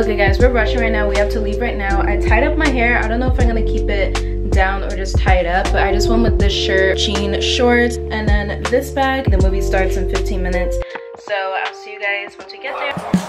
Okay guys, we're rushing right now. We have to leave right now. I tied up my hair. I don't know if I'm gonna keep it down or just tie it up, but I just went with this shirt, jean shorts, and then this bag. The movie starts in 15 minutes. So I'll see you guys once we get there.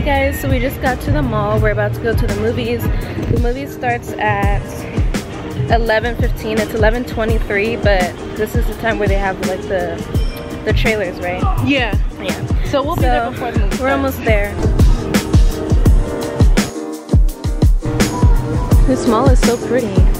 Hey guys, so we just got to the mall. We're about to go to the movies. The movie starts at 11.15. It's 11.23, but this is the time where they have like the the trailers, right? Yeah. Yeah. So we'll be there before the movie We're almost there. This mall is so pretty.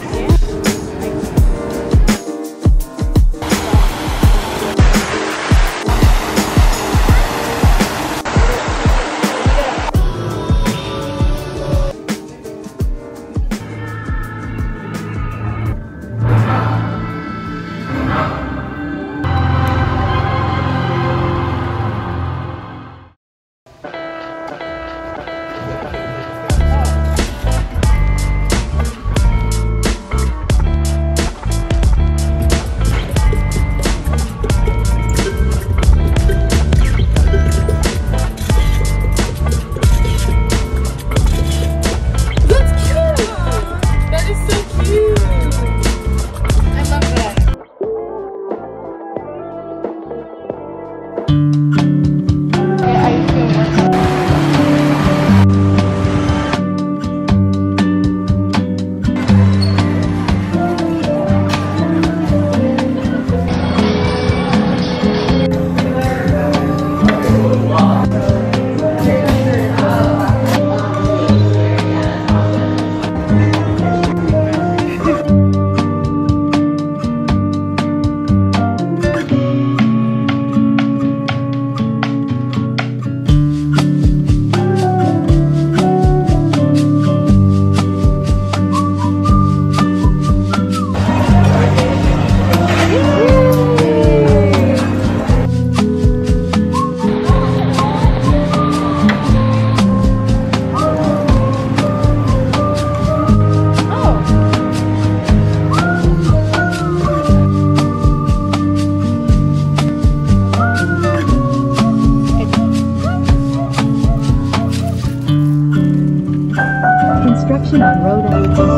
Road